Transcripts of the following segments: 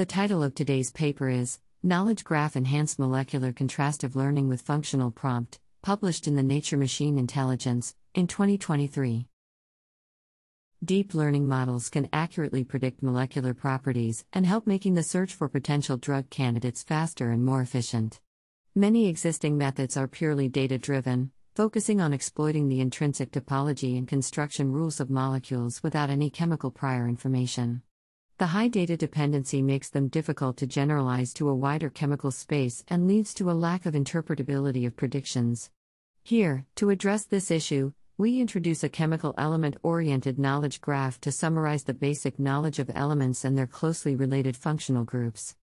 The title of today's paper is Knowledge Graph Enhanced Molecular Contrastive Learning with Functional Prompt, published in the Nature Machine Intelligence in 2023. Deep learning models can accurately predict molecular properties and help making the search for potential drug candidates faster and more efficient. Many existing methods are purely data driven, focusing on exploiting the intrinsic topology and construction rules of molecules without any chemical prior information. The high data dependency makes them difficult to generalize to a wider chemical space and leads to a lack of interpretability of predictions. Here, to address this issue, we introduce a chemical element oriented knowledge graph to summarize the basic knowledge of elements and their closely related functional groups.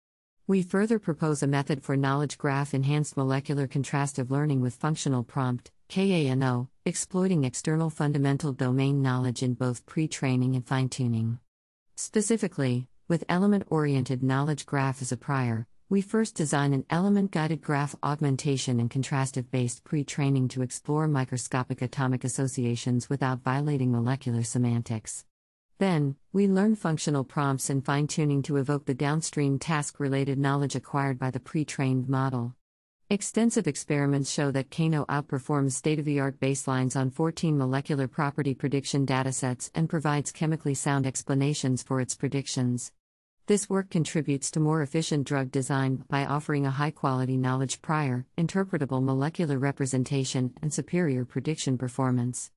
We further propose a method for knowledge graph enhanced molecular contrastive learning with functional prompt, KANO, exploiting external fundamental domain knowledge in both pre training and fine tuning. Specifically, with element oriented knowledge graph as a prior, we first design an element guided graph augmentation and contrastive based pre training to explore microscopic atomic associations without violating molecular semantics. Then, we learn functional prompts and fine tuning to evoke the downstream task related knowledge acquired by the pre trained model. Extensive experiments show that Kano outperforms state of the art baselines on 14 molecular property prediction datasets and provides chemically sound explanations for its predictions. This work contributes to more efficient drug design by offering a high quality knowledge prior, interpretable molecular representation, and superior prediction performance.